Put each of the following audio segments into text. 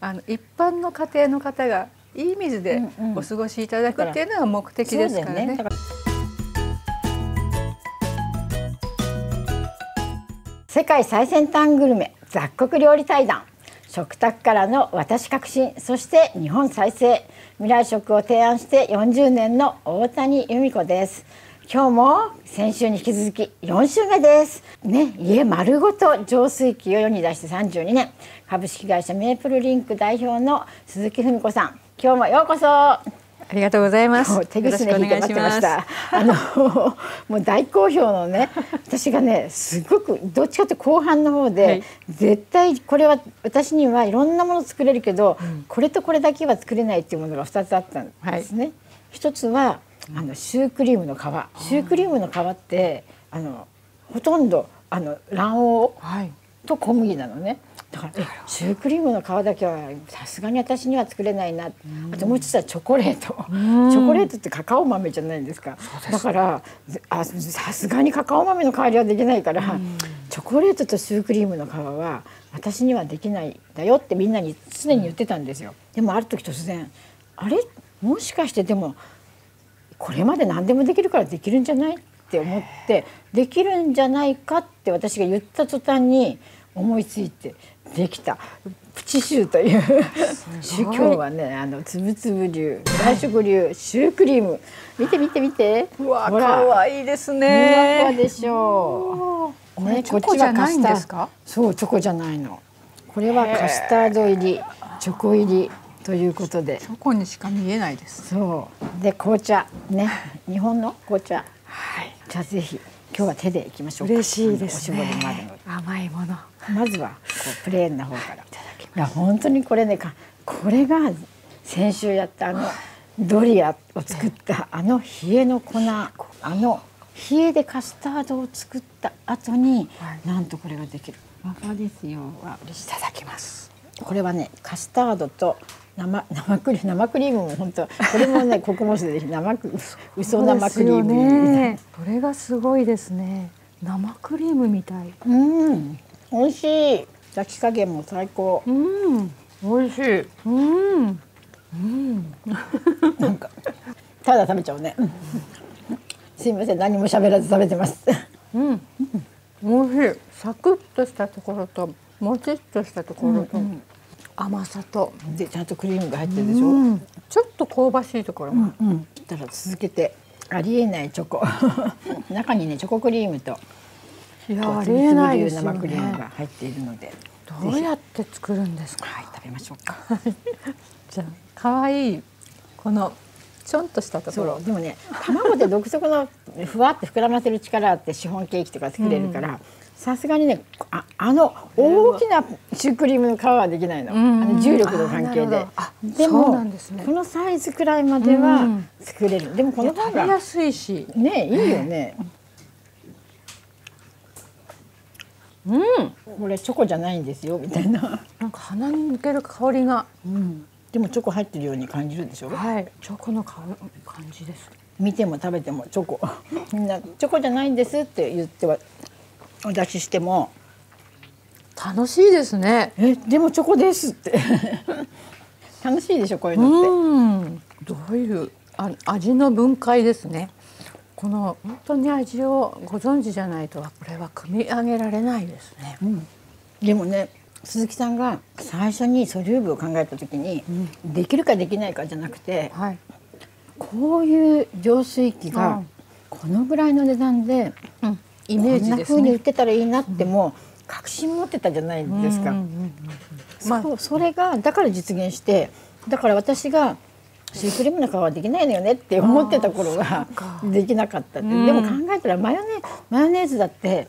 あの一般の家庭の方がいい水でお過ごしいただくっていうのが目的ですからね。世界最先端グルメ雑穀料理対談。食卓からの私革新そして日本再生未来食を提案して40年の大谷由美子です今日も先週に引き続き4週目です。ね家丸ごと浄水器を世に出して32年。株式会社メープルリンク代表の鈴木文子さん。今日もようこそ。ありがとうございます。手ぐすね引いて待ってました。あの もう大好評のね、私がねすごくどっちかというと後半の方で、はい、絶対これは私にはいろんなもの作れるけど、うん、これとこれだけは作れないっていうものが2つあったんですね。はい、一つはあのシュークリームの皮。シュークリームの皮ってあのほとんどあの卵黄と小麦なのね。だからシュークリームの皮だけはさすがに私には作れないな、あともう一つはチョコレート、チョコレートってカカオ豆じゃないですか。だからあさすがにカカオ豆の代わりはできないから、チョコレートとシュークリームの皮は私にはできないだよってみんなに常に言ってたんですよ。でもある時突然あれ？もしかしてでもこれまで何でもできるからできるんじゃないって思ってできるんじゃないかって私が言った途端に思いついてできた。プチシューという宗教はねあのつぶつぶ流外食流シュークリーム。見て見て見て。うわ可愛いですね。ふわでしょう。ねこっちはカスタード。そうチョコじゃないの。これはカスタード入りチョコ入りということで。チョコにしか見えないです。そう。で紅茶。ね。日本の紅茶。はい。じゃあぜひ今日は手でいきましょう嬉しいですね。甘いもの。まずはこうプレーンな方から。い。や本当にこれねこれが先週やったあのドリアを作ったあの冷えの粉。あの冷えでカスタードを作った後に、なんとこれができる。ままですよ。は嬉しいただきます。これはねカスタードと生生クリ生クリームも本当これもね 穀物で生ク嘘生クリームね。これがすごいですね。生クリームみたい。うん。美味しい。焼き加減も最高。うん。美味しい。うん。うん。なんかただ食べちゃうね。すいません何も喋らず食べてます。うん。美味しい。サクッとしたところともちっとしたところと。うんうん甘さと。でちゃんとクリームが入ってるでしょ、うん、ちょっと香ばしいところも、うんうん、たら続けて。ありえないチョコ。中にねチョコクリームと。いやありえないです生クリームが入っているので。どうやって作るんですか？はい食べましょうか。じゃあ可愛いこのちょんとしたところ。でもね卵で独特のふわって膨らませる力ってシフォンケーキとか作れるから、さすがにねああの大きなシュークリームの皮はできないの,、あの重力の関係で。でも、ね、このサイズくらいまでは作れる、でもこの方が安いし。ねいいよね、うん。これチョコじゃないんですよみたいな。なんか鼻に抜ける香りが、うん、でもチョコ入ってるように感じるでしょ？はい。チョコの感じです。見ても食べてもチョコ。みんなチョコじゃないんですって言ってはお出ししても楽しいですね。え、でもチョコですって 楽しいでしょこういうのって。どういうあ味の分解ですね。この本当に味をご存知じゃないとこれは組み上げられないですね。うん、でもね鈴木さんが最初にソリューブを考えた時に、うん、できるかできないかじゃなくて、はい、こういう浄水器がこのぐらいの値段で、うん、イメージ、ね、こんな風に売ってたらいいなっても、確信持ってたじゃないですか。まあ、それがだから実現してだから私がシュークリームの皮はできないのよねって思ってた頃ができなかったって、でも考えたらマヨネマヨネーズだって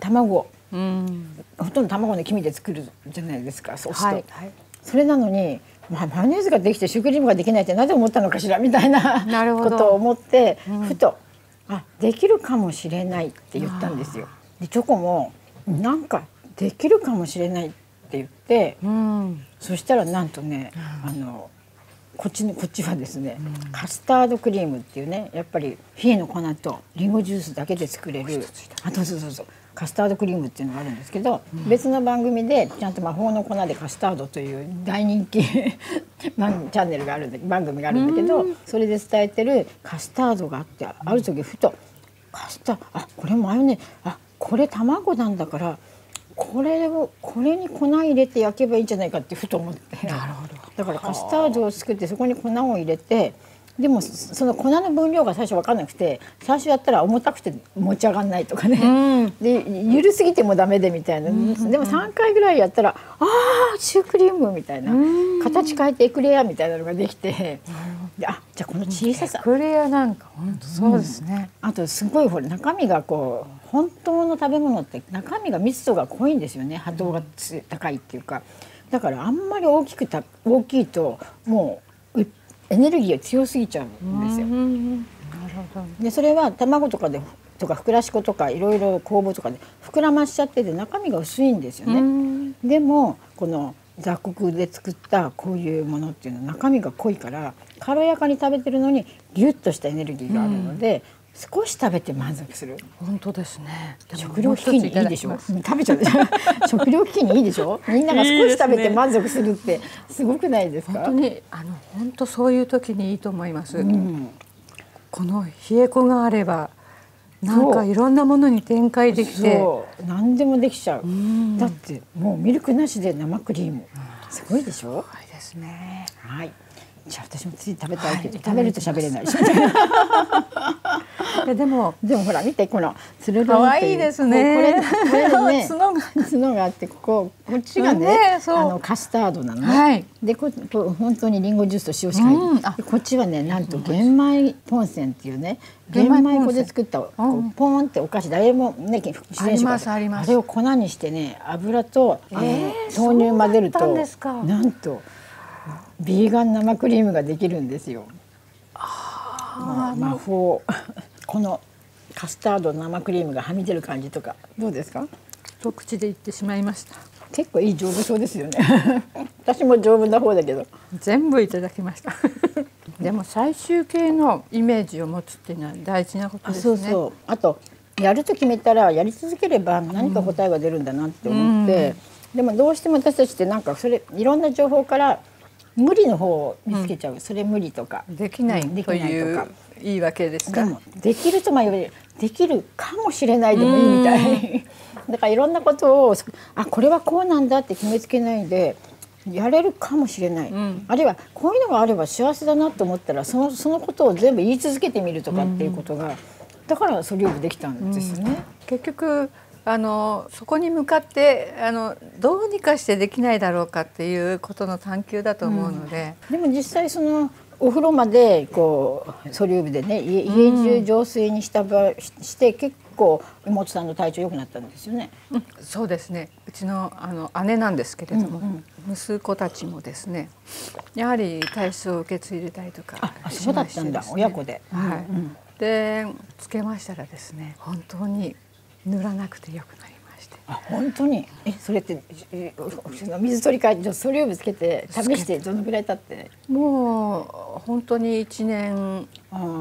卵、うん、ほとんど卵の黄身で作るじゃないですかそうすると、はいはい、それなのに、まあ、マヨネーズができてシュークリームができないってなぜ思ったのかしらみたいなことを思って、うん、ふとあできるかもしれないって言ったんですよ。でチョコもなんかできるかもしれないって言って、うん、そしたらなんとね、うん、あのこっちにこっちはですね、うん、カスタードクリームっていうねやっぱりフィエの粉とリンゴジュースだけで作れる。あそうそうそうカスタードクリームっていうのがあるんですけど、うん、別の番組でちゃんと魔法の粉でカスタードという大人気チャンネルがあるんだ番組があるんだけど、それで伝えてるカスタードがあってある時ふとカスタあこれマヨネーズあこれ卵なんだからこれをこれに粉入れて焼けばいいんじゃないかってふと思って。なるほど。だからカスタードを作ってそこに粉を入れてでもその粉の分量が最初分かんなくて最初やったら重たくて持ち上がんないとかね、うん、で緩すぎてもダメでみたいな、うん、でも3回ぐらいやったら「ああシュークリーム」みたいな、うん、形変えてエクレアみたいなのができて。であじゃあこの小ささ。エクレアなんか本当そうですね、あとすごいほら中身がこう本当の食べ物って中身が密度が濃いんですよね。波動が高いっていうか。だからあんまり大きくた大きいともうエネルギーが強すぎちゃうんですよ。なるほどでそれは卵とかでとかふくらし粉とかいろいろ酵母とかで膨らましちゃってて中身が薄いんですよね。でもこの雑穀で作ったこういうものっていうのは中身が濃いから軽やかに食べてるのにギュッとしたエネルギーがあるので、少し食べて満足する？本当ですね。食料危機にいいでしょ？食べちゃう。食料危機にいいでしょ？みんなが少し食べて満足するってすごくないですか？本当にあの本当そういう時にいいと思います。うん、この冷え子があれば。なんかいろんなものに展開できて何でもできちゃう、うん、だってもうミルクなしで生クリームすごいでしょ？すごいですねはいじゃあ私もつい食べたいけど、はい、食べると喋れない。し でもでもほら見てこのつるる可愛いですね。これこれね 角が。角があってこここっちがね、ね、あのカスタードなの。ね。はい、でここ本当にリンゴジュースと塩しか入って、うん、こっちはねなんと玄米ポンセンっていうね玄米粉で作ったこうポンってお菓子誰もねありますあります。あれを粉にしてね油とえー、豆乳混ぜるとなんと。ビーガン生クリームができるんですよ。あ魔法。このカスタード生クリームがはみ出る感じとかどうですか？一口で言ってしまいました。結構いい丈夫そうですよね。私も丈夫な方だけど。全部いただきました。でも最終形のイメージを持つっていうのは大事なことですね。そうそう。あとやると決めたらやり続ければ何か答えが出るんだなって思って、うん、でもどうしても私たちってなんかそれいろんな情報から無理の方を見つけちゃう、うん、それ無理とか。できないできないとか。いいわけですか？でもできるとまあできるかもしれないでもいいみたい。だからいろんなことをあこれはこうなんだって決めつけないでやれるかもしれない、うん、あるいはこういうのがあれば幸せだなと思ったらそのそのことを全部言い続けてみるとかっていうことが、うん、だからそれをできたんですね。結局あのそこに向かってあのどうにかしてできないだろうかっていうことの探求だと思うので、うん、でも実際そのお風呂までこうソリューブでね家家中浄水にした場、うん、して結構妹さんの体調良くなったんですよね、うん、そうですね。うちのあの姉なんですけれども、うんうん、息子たちもですねやはり体質を受け継いでたりとかあそうだったんだ。親子で。はい、でつけましたらですね本当に塗らなくてよくなりまして。あ本当に？えそれってえ水取り替えてソリューブつけて試してどのぐらい経って？もう本当に一年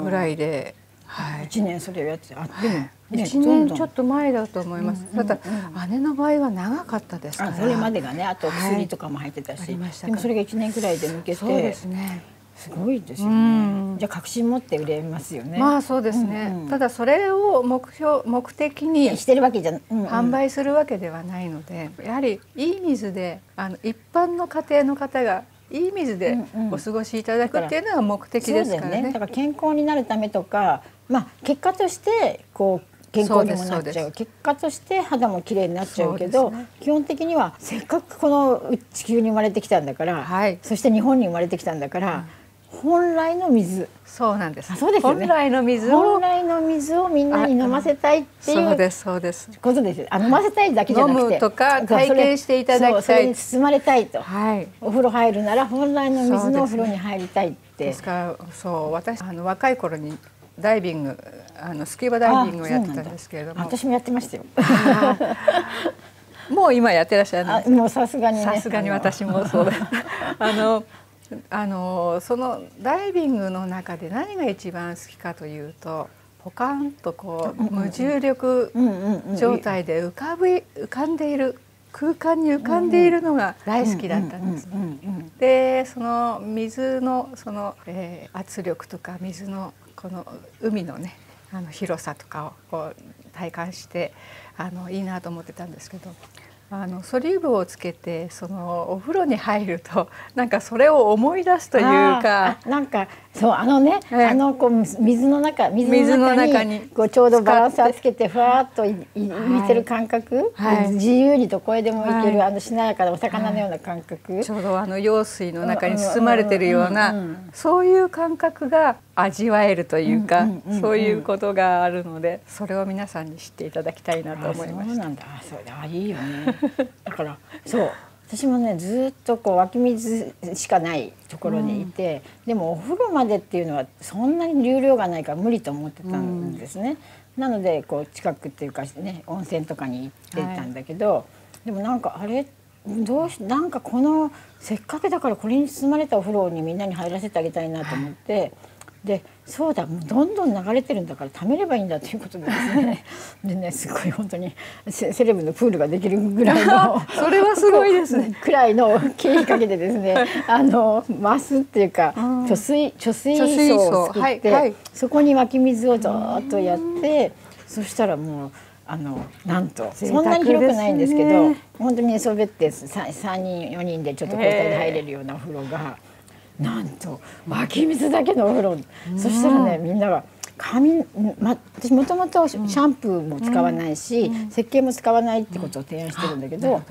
ぐらいではい、1年それをやってあでも、ね、1年ちょっと前だと思います、ただ、姉の場合は長かったですから。それまでがねあと薬とかも入ってたし、はい、でもそれが1年ぐらいで抜けて。そうですねすごいですよね。じゃあ確信持って売れますよね。まあそうですね。うんうん、ただそれを目標目的にしてるわけじゃ、うんうん、販売するわけではないので、やはりいい水であの一般の家庭の方がいい水でお過ごしいただくっていうのが目的ですからね。だから健康になるためとか、まあ結果としてこう健康にもなっちゃう。結果として肌も綺麗になっちゃうけど、ね、基本的にはせっかくこの地球に生まれてきたんだから、はい、そして日本に生まれてきたんだから、本来の水そうなんです。そうです、ね、本来の水を本来の水をみんなに飲ませたいっていうそうですそうですことです。あ飲ませたいだけじゃなくて とか体験していただきたい。包まれたいと。はい。お風呂入るなら本来の水のお風呂に入りたいって。ですからそう私あの若い頃にダイビングあのスキューバダイビングをやってたんですけれども。私もやってましたよ。もう今やってらっしゃるんですもうさすがに、ね、さすがに私もそうだ。あの。あのそのダイビングの中で何が一番好きかというとポカンとこう無重力状態で浮かび浮かんでいる空間に浮かんでいるのが大好きだったんです。でその水のその、えー、圧力とか水のこの海のねあの広さとかをこう体感してあのいいなと思ってたんですけどあのソリーブをつけてそのお風呂に入るとなんかそれを思い出すというか。なんかそうあのね、あのこう水の中水の中にこうちょうどバランスをつけてふわっとい浮いてる感覚、はい、自由にどこへでも行ける、はい、あのしなやかなお魚のような感覚、ちょうどあの用水の中に包まれてるような、そういう感覚が味わえるというか、そういうことがあるのでそれを皆さんに知っていただきたいなと思いました。そうなんだ。そうだいいよね。だからそう私もねずっとこう湧き水しかないところにいて、うん、でもお風呂までっていうのはそんなに流量がないから無理と思ってたんですね。うん、なのでこう近くっていうかね温泉とかに行ってたんだけど、はい、でもなんかあれどうしなんかこのせっかくだからこれに包まれたお風呂にみんなに入らせてあげたいなと思って。はいでそうだもうどんどん流れてるんだから貯めればいいんだということでですね。でねすごい本当にセレブのプールができるぐらいの それはすごいですね。くらいの経費かけてですねあのマスっていうか、貯水貯水槽。を作って、はいはい、そこに湧き水をずっとやってそしたらもう。あのなんと、そんなに広くないんですけど本当に寝そべって 3, 3人4人でちょっと交代で入れるようなお風呂がなんと湧き水だけのお風呂、うん、そしたらねみんなが髪、ま、私もともとシャンプーも使わないし、うん、石鹸も使わないってことを提案してるんだけど、うん、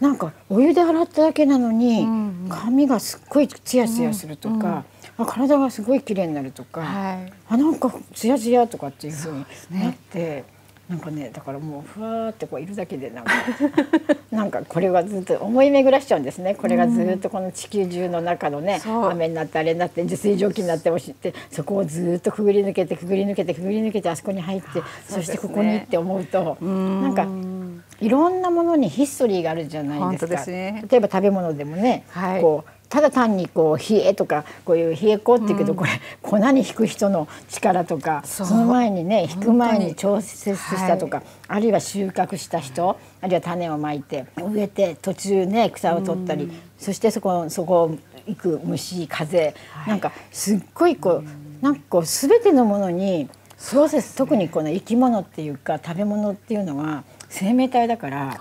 なんかお湯で洗っただけなのに、髪がすっごいツヤツヤするとか、あ体がすごい綺麗になるとか、はい、あなんかツヤツヤとかっていうふうになって。なんかねだからもうふわってこういるだけでなんか なんかこれはずっと思い巡らしちゃうんですね。これがずっとこの地球中の中のね、うん、雨になってあれになって水蒸気になってもしってそこをずっとくぐり抜けてくぐり抜けてくぐり抜けてあそこに入ってそしてここにって思うとうなんかいろんなものにヒストリーがあるじゃないですか。すね、例えば食べ物でもね、はい、こうただ単にこう冷えとかこういう冷え粉っていうけど、これ粉に引く人の力とかその前にね引く前に調節したとか、はい、あるいは収穫した人あるいは種をまいて植えて途中ね草を取ったり、そしてそこそこ行く虫風、はい、なんかすっごいこうなんかこう全てのものにプロセス特にこの生き物っていうか食べ物っていうのは生命体だから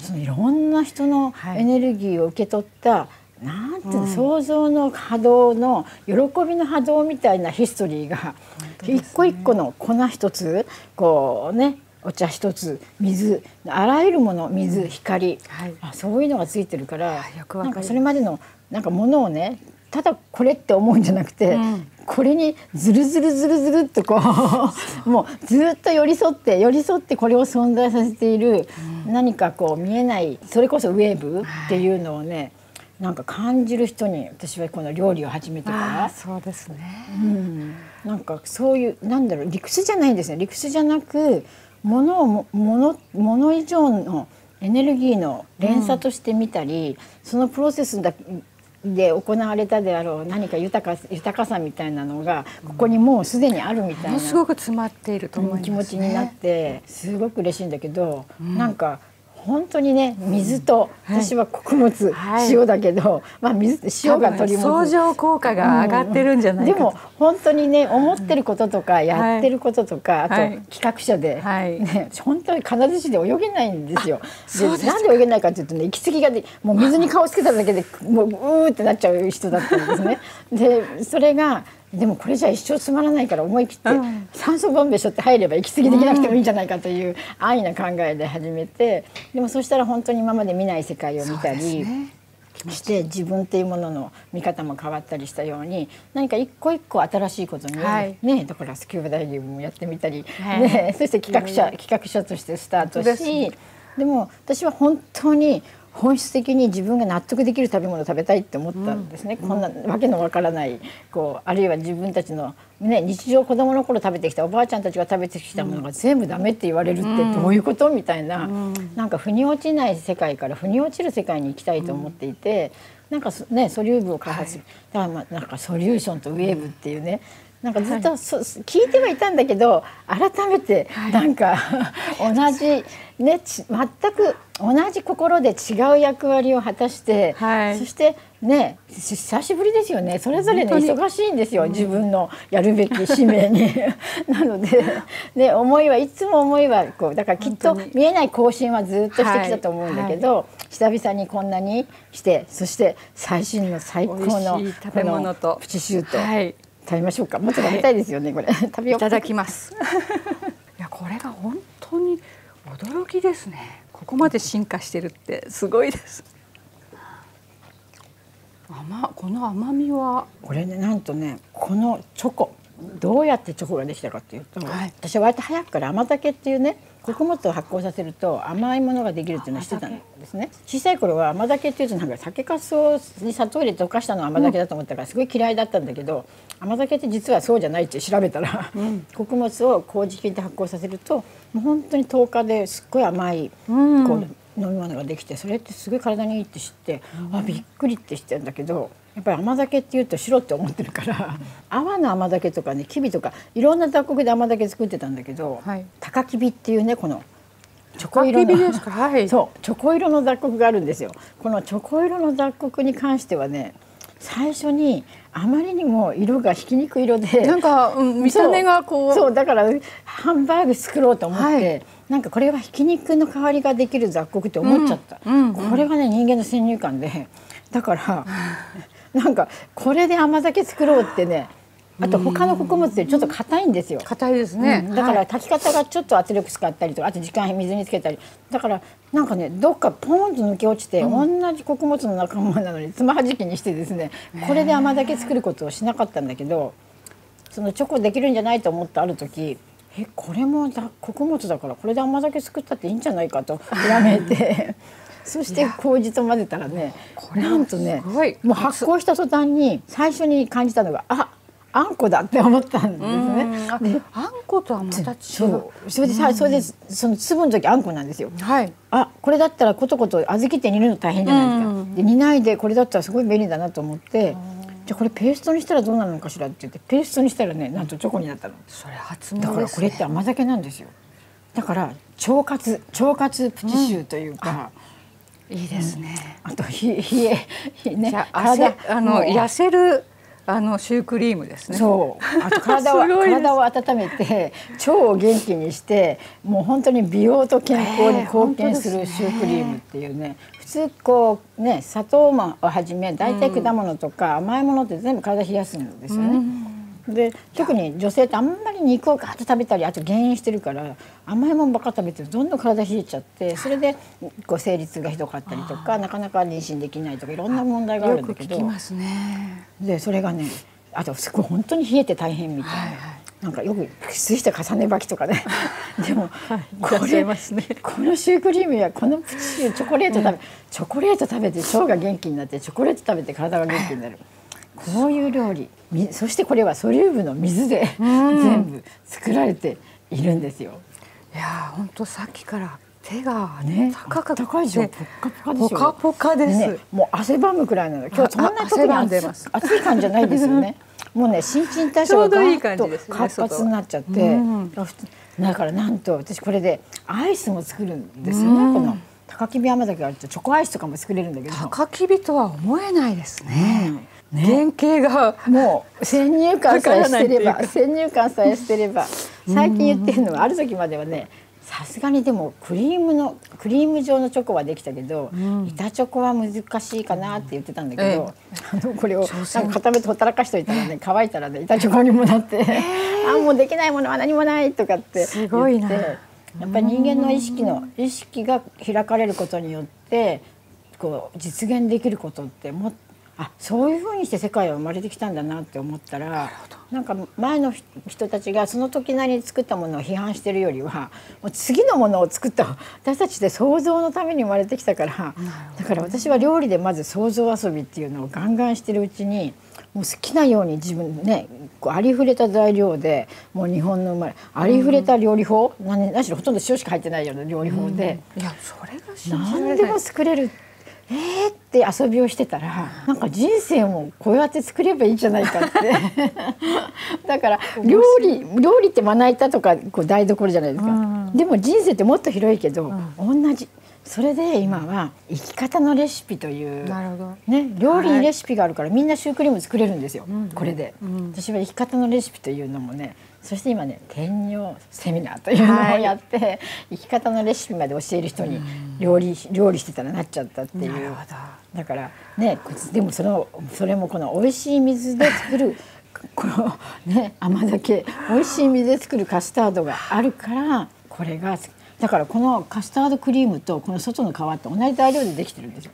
そのいろんな人のエネルギーを受け取った、はいなんていうの、うん、想像の波動の喜びの波動みたいなヒストリーが、ね、一個一個の粉一つこうねお茶一つ水あらゆるもの水光、はい、あそういうのがついてるからなんかそれまでのなんかものをねただこれって思うんじゃなくて、うん、これにずるずるずるずるっとこうもうずっと寄り添って寄り添ってこれを存在させている、うん、何かこう見えないそれこそウェーブっていうのをね、はいなんか感じる人に私はこの料理を始めてから。そうですね、うん、なんかそういうなんだろう理屈じゃないんですね。理屈じゃなくものをものもの以上のエネルギーの連鎖として見たり、うん、そのプロセスだで行われたであろう何か豊か豊かさみたいなのがここにもうすでにあるみたいな、すごく詰まっていると思います、ね、気持ちになってすごく嬉しいんだけど、うん、なんか。本当にね水と、私は穀物、はい、塩だけど、まあ水塩が取り相乗効果が上がってるんじゃないでも本当にね思ってることとかやってることとか、あと企画者で、ね本当に必ずしで泳げないんですよ。でなんで泳げないかっていうとね息継ぎがでもう水に顔つけただけでもううーってなっちゃう人だったんですね。でそれがでもこれじゃ一生つまらないから思い切って酸素ボンベしょって入れば息継ぎできなくてもいいんじゃないかという安易な考えで始めてでもそしたら本当に今まで見ない世界を見たり。して自分っていうものの見方も変わったりしたように何か一個一個新しいことに、はい、ねだからスキューバダイビングもやってみたり、はい、ね、そして企画者、企画者としてスタートしでも私は本当に本質的に自分が納得できる食べ物を食べたいって思ったんですね、うん、こんなわけのわからないこうあるいは自分たちの、ね、日常子供の頃食べてきたおばあちゃんたちが食べてきたものが全部ダメって言われるってどういうこと、みたいな、うん、なんか腑に落ちない世界から腑に落ちる世界に行きたいと思っていて、うん、なんかねソリューブを開発、はい、だからまあなんかソリューションとウェーブっていうね、なんかずっとそ、聞いてはいたんだけど改めてなんか、同じね全く同じ心で違う役割を果たして、はい、そしてね久しぶりですよね。それぞれね忙しいんですよ、自分のやるべき使命に。なので、ね、思いはいつも思いはこうだからきっと見えない更新はずっとしてきたと思うんだけど、はい。はい、久々にこんなにしてそして最新の最高の食べ物と。プチシュート。はい食べましょうか。もっと食べたいですよね、これ。食べよう。いただきます。いや、これが本当に驚きですね。ここまで進化してるってすごいです。甘この甘みは？これねなんとねこのチョコどうやってチョコができたかっていうと、はい、私は割と早くから甘酒っていうね穀物を発酵させると甘いものができるっていうのは知ってたんですね。小さい頃は甘酒っていうとなんか酒粕に砂糖入れて溶かしたのが甘酒だと思ったからすごい嫌いだったんだけど、甘酒って実はそうじゃないって調べたら、うん、穀物を麹菌で発酵させるともう本当に10日ですっごい甘い、こう飲み物ができてそれってすごい体にいいって知って、うん、あびっくりって知ってるんだけどやっぱり甘酒っていうと白って思ってるから泡の甘酒とかねきびとかいろんな雑穀で甘酒作ってたんだけど、はい、高きびっていうねこのチョコ色の、はい、そうチョコ色の雑穀があるんですよ。このチョコ色の雑穀に関してはね最初にあまりにも色がひき肉色でなんか、うん、見た目がこう。そうだからハンバーグ作ろうと思って、はい、なんかこれはひき肉の代わりができる雑穀って思っちゃった、うんうんうん、これがね人間の先入観で。だから なんかこれで甘酒作ろうってねあと他の穀物ってちょっと硬いんですよ。硬いですね、うん、だから炊き方がちょっと圧力使ったりとかあと時間水につけたり。だからなんかねどっかポンと抜け落ちて、うん、同じ穀物の仲間なのにつまはじきにしてですねこれで甘酒作ることをしなかったんだけどそのチョコできるんじゃないと思ったある時えこれもだ穀物だからこれで甘酒作ったっていいんじゃないかとひらめいてそして麹と混ぜたらねなんとねもう発酵した途端に最初に感じたのがああんこだって思ったんですね。あんことはまた違う。それでさ、それでその粒の時あんこなんですよ。はい。あ、これだったらことこと小豆って煮るの大変じゃないですか。で煮ないでこれだったらすごい便利だなと思って。じゃこれペーストにしたらどうなるのかしらって言ってペーストにしたらねなんとチョコになったの。それ初、ね、だからこれって甘酒なんですよ。だから腸活腸活プチシューというか。いいですね。あと冷え冷えね体あの痩せるあのシュークリームですね。そう。あと 体を体を温めて腸を元気にしてもう本当に美容と健康に貢献するシュークリームっていうね。えー、普通こうね砂糖をはじめ大体果物とか甘いものって全部体冷やすんですよね。うんで特に女性ってあんまり肉をガーッと食べたりあと減塩してるから甘いもんばっか食べてるとどんどん体冷えちゃってそれでこう生理痛がひどかったりとかなかなか妊娠できないとかいろんな問題があるんだけど、ね、でそれがねあとすごい本当に冷えて大変みたいな。はいはい。なんかよく水して重ね履きとかね。でも、これ、ね、このシュークリームやこのプチチョコレート食べ、チョコレート食べて腸が元気になってチョコレート食べて体が元気になる。こういう料理そしてこれはソリューブの水で全部作られているんですよ。いや本当さっきから手がね高か高いでしょ？ポカポカです。ね、もう汗ばむくらいなの。今日そんな時に暑暑い感じじゃないですよね。もうね新陳代謝がガーッと活発になっちゃって、だからなんと私これでアイスも作るんですよね。この高きび甘酒があるとチョコアイスとかも作れるんだけど。高きびとは思えないですね。ね、原型がもう先入観さえしてれば先入観さえしてれば。最近言ってるのはある時まではねさすがにでもクリームのクリーム状のチョコはできたけど、うん、板チョコは難しいかなって言ってたんだけど、ええ、あのこれをなんか固めてほったらかしといたらね乾いたらね板チョコにもなって、えー、あもうできないものは何もないとかってすごいな。やっぱり人間の意識の意識が開かれることによってこう実現できることってもっあそういうふうにして世界は生まれてきたんだなって思ったらなんか前の人たちがその時なりに作ったものを批判してるよりはもう次のものを作った私たちで想像のために生まれてきたからだから私は料理でまず想像遊びっていうのをガンガンしてるうちにもう好きなように自分ねありふれた材料でもう日本の生まれありふれた料理法、何何しろほとんど塩しか入ってないような料理法で、うん、いやそれが何でも作れるって。えーって遊びをしてたらなんか人生もこうやって作ればいいんじゃないかって。だから料理料理ってまな板とかこう台所じゃないですか、うん、でも人生ってもっと広いけど、うん、同じ。それで今は生き方のレシピという、ね、料理にレシピがあるから、みんなシュークリーム作れるんですよ、これで、私は生き方のレシピというのもねそして今ね天尿セミナーというのをやって、はい、生き方のレシピまで教える人に料理料理してたらなっちゃったっていう。だからねでもそのそれもこの美味しい水で作る このね甘酒美味しい水で作るカスタードがあるからこれがだからこのカスタードクリームとこの外の皮って同じ材料でできてるんですよ。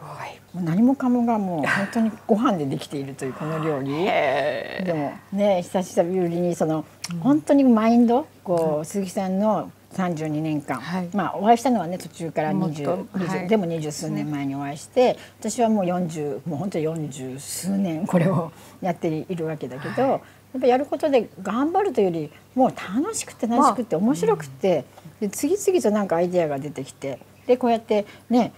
もう何もかもがもう本当にご飯でできているというこの料理。でもね久しぶりにその、本当にマインドこう鈴木さんの32年間、はい、まあお会いしたのはね途中から 20, 20、はい、でも二十数年前にお会いして、私はもう40もう本当に40数年これをやっているわけだけど、はい、やっぱやることで頑張るというよりもう楽しくて楽しくて面白くて、で次々となんかアイデアが出てきて。でこうやってね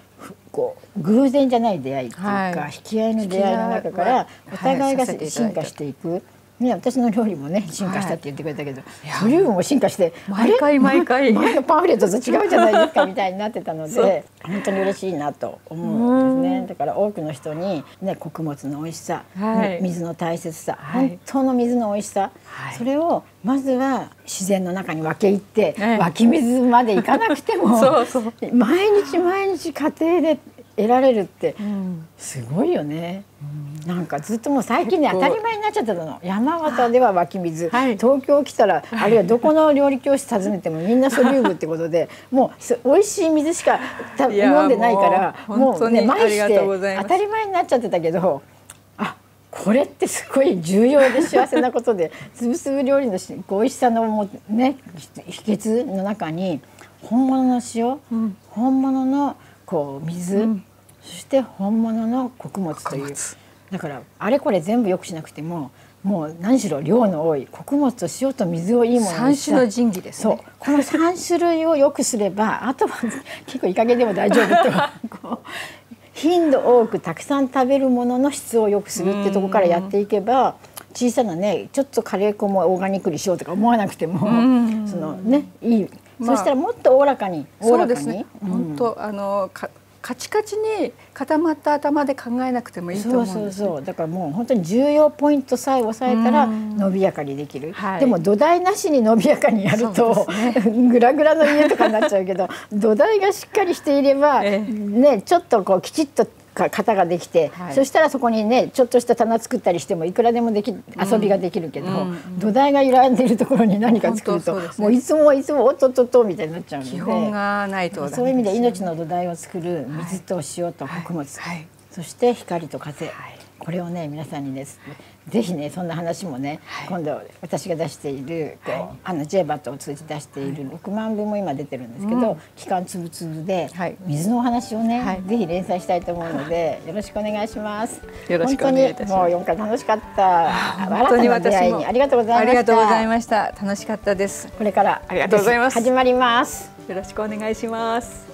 こう偶然じゃない出会いっていうか、はい、引き合いの出会いの中からお互いが進化していく。ね、私の料理もね進化したって言ってくれたけど、はい、ボリュームも進化して毎回毎回。前のパンフレットと違うじゃないですかみたいになってたので本当に嬉しいなと思うんですね。だから多くの人に、ね、穀物の美味しさ、はい、水の大切さ、はい、本当の水の美味しさ、それをまずは自然の中に分け入って、湧き水まで行かなくても 毎日毎日家庭で得られるってすごいよね。うん、なんかずっともう最近ね当たり前になっちゃったの。山形では湧き水、はい、東京来たら、あるいはどこの料理教室訪ねてもみんなソリュームってことで もう美味しい水しか飲んでないからもうね毎して当たり前になっちゃってたけどあこれってすごい重要で幸せなことでつぶつぶ料理の美味しさのもね秘訣の中に本物の塩、うん、本物のこう水、うん、そして本物の穀物という。だからあれこれ全部よくしなくてももう何しろ量の多い穀物と塩と水をいいものにした。の神器です、ね、そう。この3種類をよくすればあとは 結構いい加減でも大丈夫と。頻度多くたくさん食べるものの質を良くするってとこからやっていけば小さなねちょっとカレー粉もオーガニックにしようとか思わなくてもそのねいいまあ、そしたらもっとおおらかにおおらかに、ね、本当、あのかカチカチに固まった頭で考えなくてもいいと思うんです、ね、そうそうそう。だからもう本当に重要ポイントさえ押さえたら伸びやかにできる、はい、でも土台なしに伸びやかにやると、ね、グラグラの家とかになっちゃうけど土台がしっかりしていれば、ええ、ねちょっとこうきちっと型ができて、はい、そしたらそこにねちょっとした棚作ったりしてもいくらでもでき遊びができるけど、うん、土台が揺らんでいるところに何か作ると、ね、もういつもいつもおっとっとっとみたいになっちゃうので。基本がないと、ね、そういう意味で命の土台を作る水と塩と穀物、はい、そして光と風、これをね皆さんにねぜひねそんな話もね、はい、今度私が出しているはい、あの J バットを通じて出している6万部も今出てるんですけど、うん、期間つぶつぶで水のお話をね、はい、ぜひ連載したいと思うのでよろしくお願いします。よろしくお願いいたします。もう4回楽しかった。本当に私もありがとうございました。ありがとうございました。楽しかったです。これからありがとうございます。始まります。よろしくお願いします。